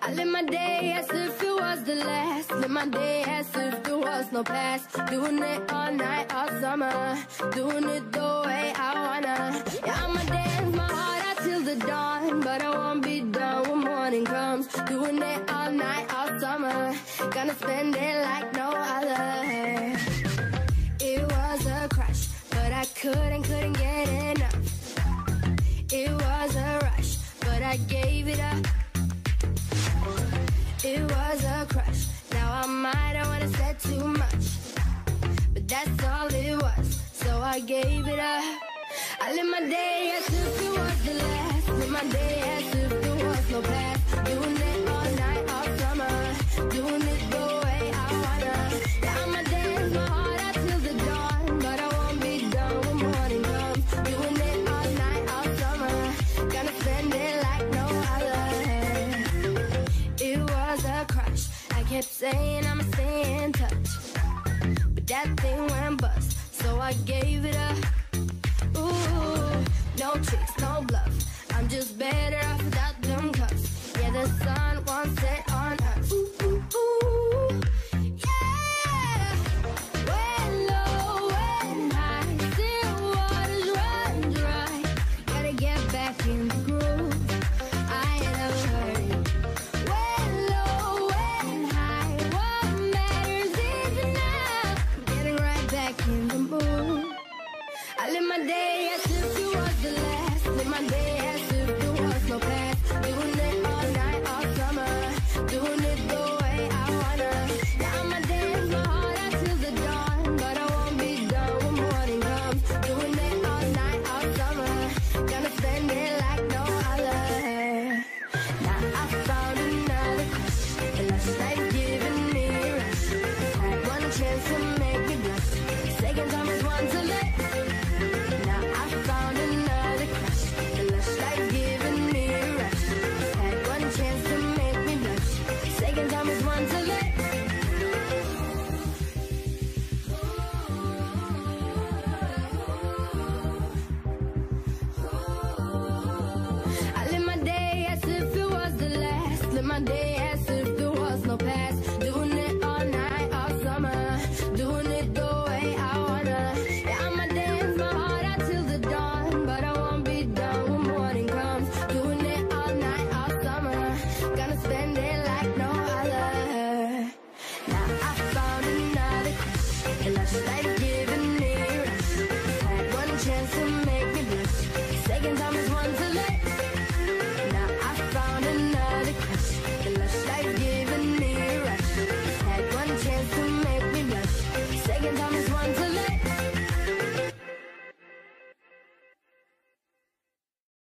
I live my day as if it was the last. Live my day as if there was no past. Doing it all night, all summer. Doing it the way I wanna. Yeah, I'ma dance my heart out till the dawn. But I won't be done when morning comes. Doing it all night, all summer. Gonna spend it like no other. It was a crush, but I couldn't, couldn't get enough. It was a rush, but I gave it up. It was a crush. Now I might have wanna said too much, but that's all it was. So I gave it up. I live my day as if it was the last. Live my day kept saying I'ma in touch. But that thing went bust. So I gave it up. Ooh, no tricks, no bluff. I'm just better off without them cuffs. Yeah, the sun